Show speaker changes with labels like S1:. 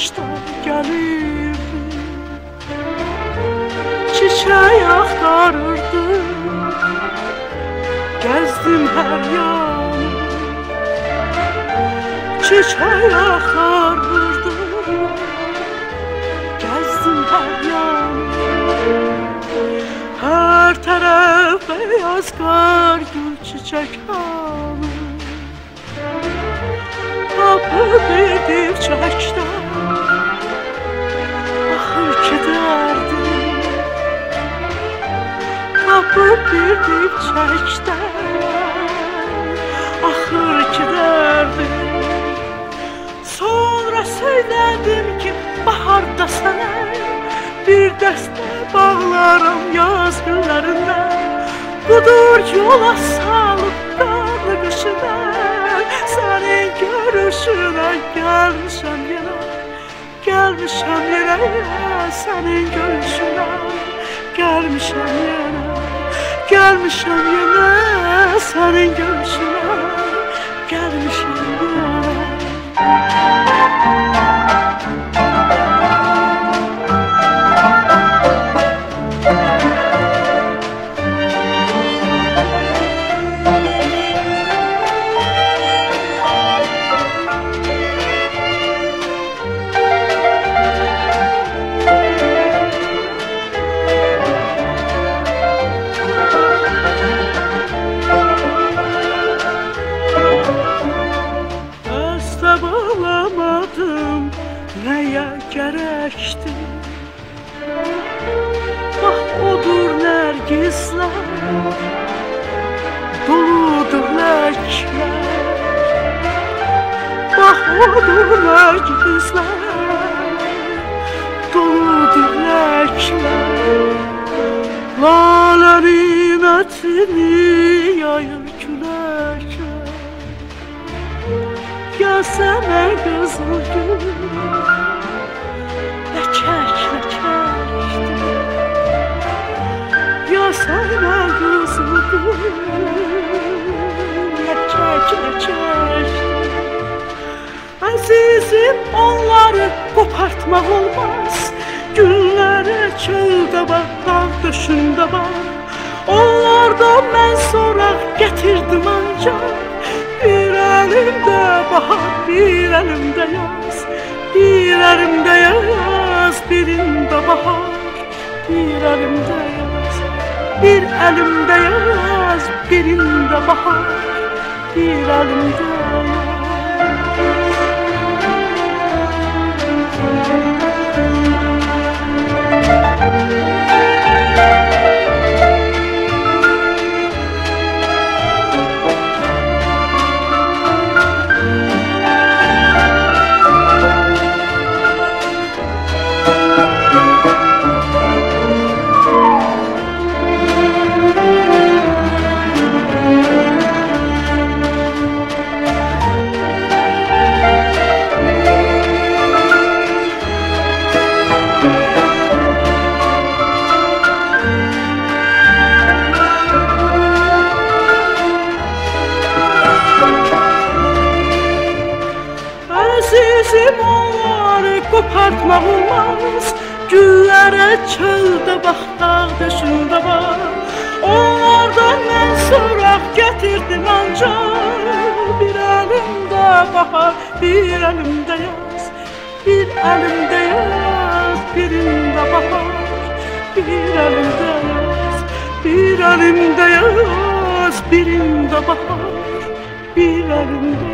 S1: Kışta gelirdim Çiçeği aktarırdım Gezdim her yanı. Çiçeği aktarırdım Gezdim her yanı. Her taraf beyaz kar gül çiçek anı Kapı bir çiçekten çəkdə Axır ki dərdim Sonra söylədim ki Baharda sənə Bir dəstə bağlarım yaz günlərində Budur yola salıb qanlı qışına Sənin görüşünə gəlmişəm yenə Gəlmişəm yenə sənin görüşünə Gəlmişəm yenə Gəlmişəm yenə sənin göğsünə Gəlmişəm yenə gerekti Bak odur nergisler Doludur lekler. Bak odur nergisler Doludur lekler. Lalenin etini yayır külekler Gelsene kızıl gül Azizim onları kopartmak olmaz. Günleri çölde bak, dağ döşünde bak. Onlardan ben sonra getirdim ancak. Bir elimde bahar, bir elimde yaz. Bir elimde yaz, birinde bahar Bir elimde yaz, bir elimde yaz Birinde bahar, bir elimde yaz kopartmak olmaz. Güllere çölde bak dağ döşünde bak. Onlardan ben sorak getirdim ancak Bir elimde bahar bir elimde yaz. Bir elimde yaz birinde bahar. Bir elimde yaz bir elimde yaz birinde bahar. Bir elimde